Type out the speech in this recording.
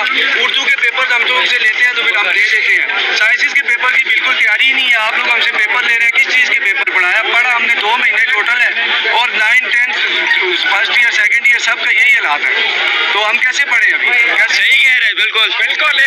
उर्दू के पेपर हम तो लोग से लेते हैं तो फिर हम दे देते हैं। साइंसिस के पेपर की बिल्कुल तैयारी ही नहीं है। आप लोग हमसे पेपर ले रहे हैं किस चीज़ के पेपर पढ़ाया? पढ़ा हमने दो महीने टोटल है और nine tenth first year second year सबका यही हालात है। तो हम कैसे पढ़े अभी? सही कह रहे हैं बिल्कुल। बिल्कुल